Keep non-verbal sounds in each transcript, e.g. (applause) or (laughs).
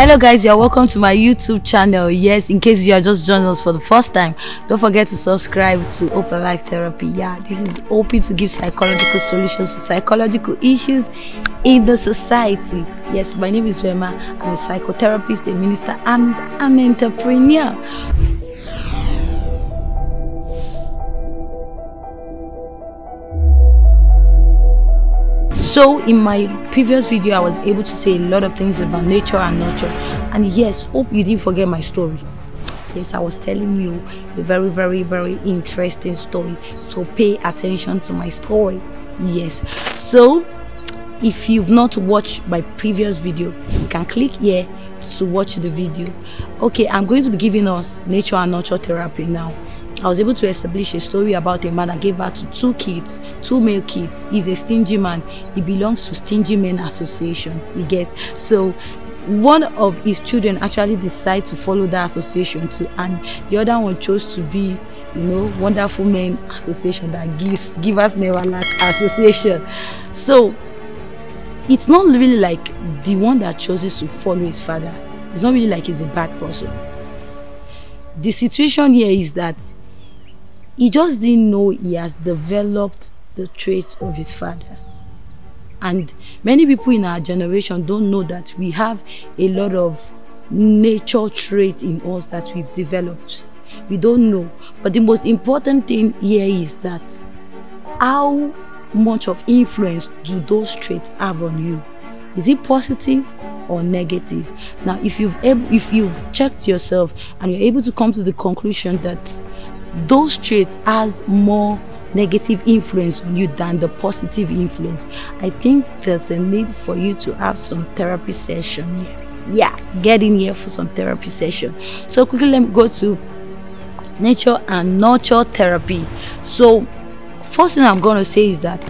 hello guys you're welcome to my youtube channel. Yes in case you are just joining us for the first time don't forget to subscribe to Hope Alive Therapy. Yeah this is open to give psychological solutions to psychological issues in the society. Yes my name is rema. I'm a psychotherapist a minister and an entrepreneur so in my previous video i was able to say a lot of things about nature and nurture. And yes hope you didn't forget my story. Yes i was telling you a very very very interesting story. So pay attention to my story. Yes. So if you've not watched my previous video you can click here to watch the video. Okay i'm going to be giving us nature and nurture therapy now I was able to establish a story about a man that gave birth to two kids, two male kids. He's a stingy man. He belongs to Stingy Men Association. You get so one of his children actually decided to follow that association too, and the other one chose to be, you know, Wonderful Men Association that gives give us never lack association. So it's not really like the one that chooses to follow his father. It's not really like he's a bad person. The situation here is that he just didn't know he has developed the traits of his father. And many people in our generation don't know that we have a lot of nature traits in us that we've developed. We don't know. But the most important thing here is that how much of influence do those traits have on you? Is it positive or negative? Now, if you've if you've checked yourself and you're able to come to the conclusion that those traits has more negative influence on you than the positive influence. I think there's a need for you to have some therapy session here. Yeah get in here for some therapy session. So quickly let me go to nature and nurture therapy. So first thing i'm to say is that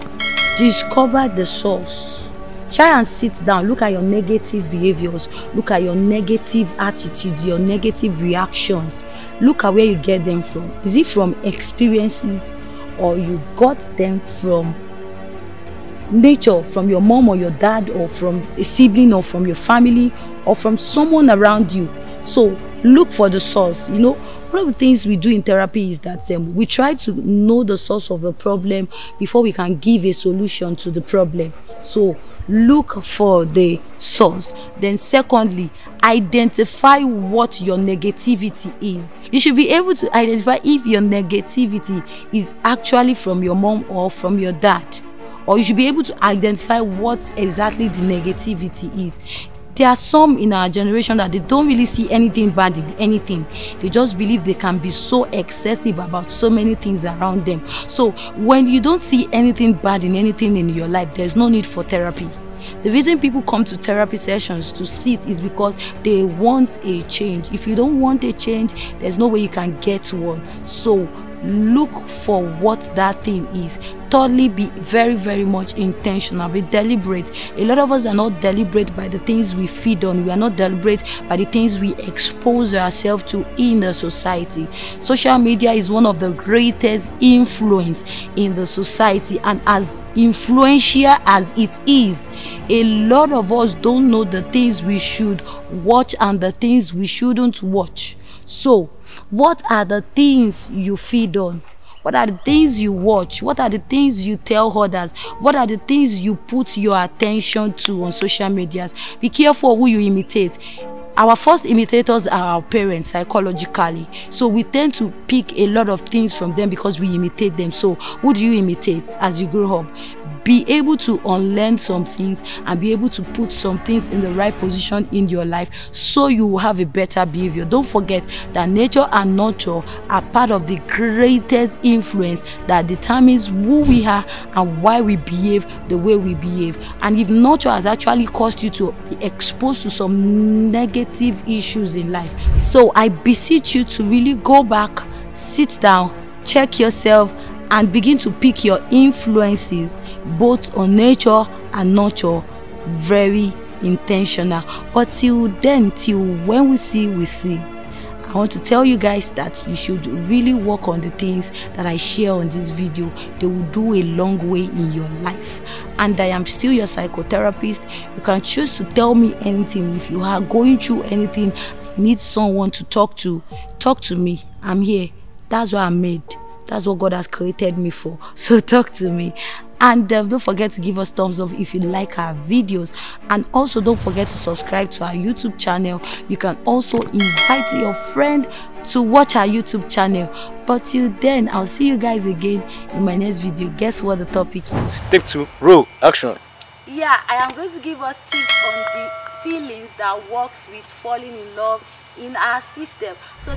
discover the source. Try and sit down look at your negative behaviors look at your negative attitudes your negative reactions look at where you get them from. Is it from experiences or you got them from nature from your mom or your dad or from a sibling or from your family or from someone around you? So look for the source. You know one of the things we do in therapy is that um, we try to know the source of the problem before we can give a solution to the problem. So look for the source. Then secondly identify what your negativity is. You should be able to identify if your negativity is actually from your mom or from your dad. Or you should be able to identify what exactly the negativity is there are some in our generation that they don't really see anything bad in anything. They just believe they can be so excessive about so many things around them. So when you don't see anything bad in anything in your life there's no need for therapy. The reason people come to therapy sessions to sit is because they want a change. If you don't want a change there's no way you can get one. So look for what that thing is. Thirdly be very very much intentional be deliberate. A lot of us are not deliberate by the things we feed on. We are not deliberate by the things we expose ourselves to in the society. Social media is one of the greatest influence in the society and as influential as it is a lot of us don't know the things we should watch and the things we shouldn't watch. So what are the things you feed on? What are the things you watch? What are the things you tell others? What are the things you put your attention to on social medias be careful who you imitate. Our first imitators are our parents psychologically. So we tend to pick a lot of things from them because we imitate them. So who do you imitate as you grow up be able to unlearn some things and be able to put some things in the right position in your life so you will have a better behavior. Don't forget that nature and nurture are part of the greatest influence that determines who we are and why we behave the way we behave. And if nurture has actually caused you to be exposed to some negative issues in life so i beseech you to really go back sit down check yourself and begin to pick your influences both on nature and nurture very intentional but till then till when we see we see I want to tell you guys that you should really work on the things that I share on this video. They will do a long way in your life. And I am still your psychotherapist. You can choose to tell me anything. If you are going through anything, need someone to talk to, talk to me. I'm here. That's what I'm made. That's what God has created me for. (laughs) So talk to me. And um, don't forget to give us thumbs up if you like our videos. And also don't forget to subscribe to our YouTube channel. You can also invite your friend to watch our YouTube channel. But till then, I'll see you guys again in my next video. Guess what the topic is? Take two, roll, action. Yeah, I am going to give us tips on the feelings that works with falling in love in our system. So